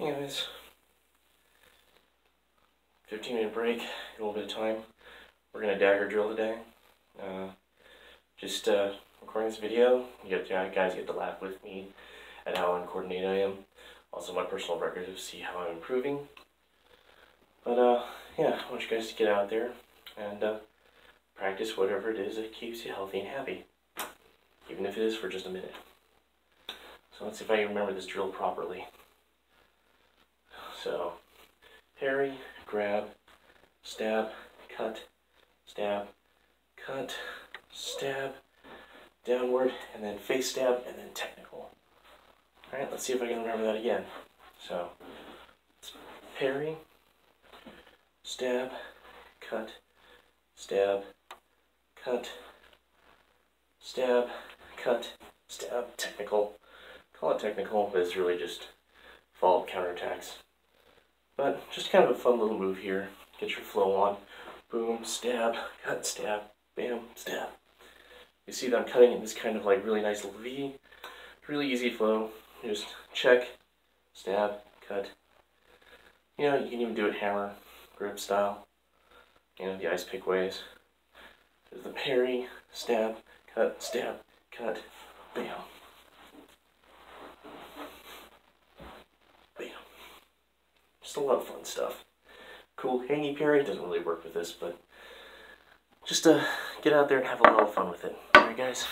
Anyways, 15 minute break, a little bit of time. We're gonna dagger drill today. Uh, just uh, recording this video. You guys get to laugh with me at how uncoordinated I am. Also, my personal record to see how I'm improving. But uh, yeah, I want you guys to get out there and uh, practice whatever it is that keeps you healthy and happy, even if it is for just a minute. So let's see if I can remember this drill properly. So, parry, grab, stab, cut, stab, cut, stab, downward, and then face stab, and then technical. Alright, let's see if I can remember that again. So, parry, stab, cut, stab, cut, stab, cut, stab, technical. Call it technical, but it's really just follow counterattacks. But just kind of a fun little move here. Get your flow on. Boom, stab, cut, stab, bam, stab. You see that I'm cutting in this kind of like really nice little V. Really easy flow. Just check, stab, cut. You know, you can even do it hammer, grip style. You know, the ice pick ways. There's the parry, stab, cut, stab, cut, bam. Just a lot of fun stuff. Cool hangy parry doesn't really work with this, but just uh, get out there and have a lot of fun with it. Alright guys?